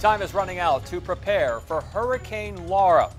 Time is running out to prepare for Hurricane Laura.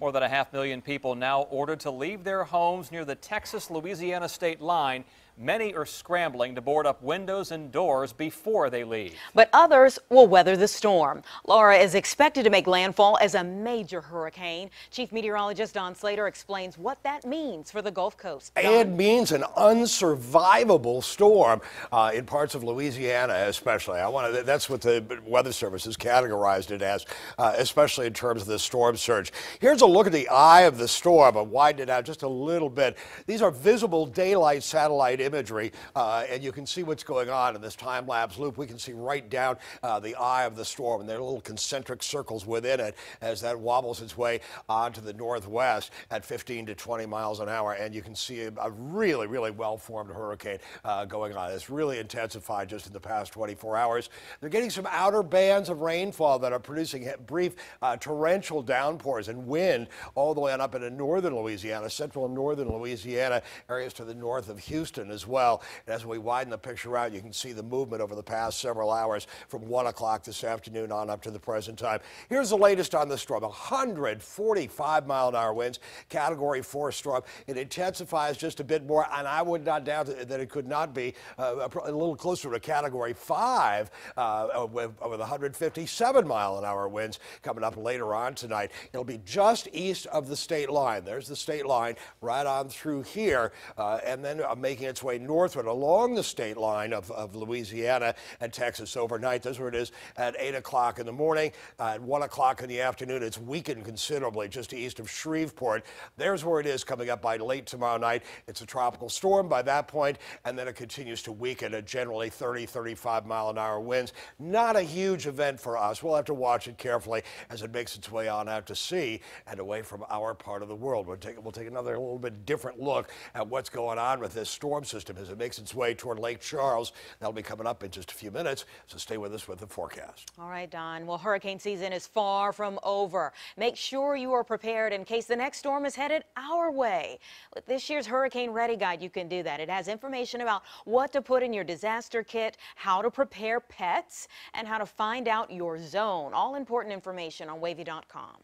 More than a half million people now ordered to leave their homes near the Texas Louisiana state line Many are scrambling to board up windows and doors before they leave. But others will weather the storm. Laura is expected to make landfall as a major hurricane. Chief Meteorologist Don Slater explains what that means for the Gulf Coast. Don? It means an unsurvivable storm uh, in parts of Louisiana, especially. I want to. That's what the Weather Service has categorized it as, uh, especially in terms of the storm surge. Here's a look at the eye of the storm. I widened it out just a little bit. These are visible daylight satellite imagery, uh, and you can see what's going on in this time lapse loop. We can see right down uh, the eye of the storm, and there are little concentric circles within it as that wobbles its way onto the northwest at 15 to 20 miles an hour. And you can see a, really, really well formed hurricane uh, going on. It's really intensified just in the past 24 hours. They're getting some outer bands of rainfall that are producing brief uh, torrential downpours and wind all the way on up into northern Louisiana, central and northern Louisiana, areas to the north of Houston as well. And as we widen the picture out, you can see the movement over the past several hours from 1 o'clock this afternoon on up to the present time. Here's the latest on the storm 145 mile an hour winds, category 4 storm. It intensifies just a bit more, and I would not doubt that it could not be uh, a little closer to category 5 uh, with, with 157 mile an hour winds coming up later on tonight. It'll be just east of the state line. There's the state line right on through here, uh, and then uh, making its way northward along the state line of, of Louisiana and Texas overnight. That's where it is at 8 o'clock in the morning. Uh, at 1 o'clock in the afternoon, it's weakened considerably just east of Shreveport. There's where it is coming up by late tomorrow night. It's a tropical storm by that point, and then it continues to weaken at generally 30, 35 mile an hour winds. Not a huge event for us. We'll have to watch it carefully as it makes its way on out to sea and away from our part of the world. We'll take, we'll take another little bit different look at what's going on with this storm system as it makes its way toward Lake Charles. That'll be coming up in just a few minutes, so stay with us with the forecast. All right, Don. Well, hurricane season is far from over. Make sure you are prepared in case the next storm is headed our way. With this year's Hurricane Ready Guide, you can do that. It has information about what to put in your disaster kit, how to prepare pets, and how to find out your zone. All important information on wavy.com.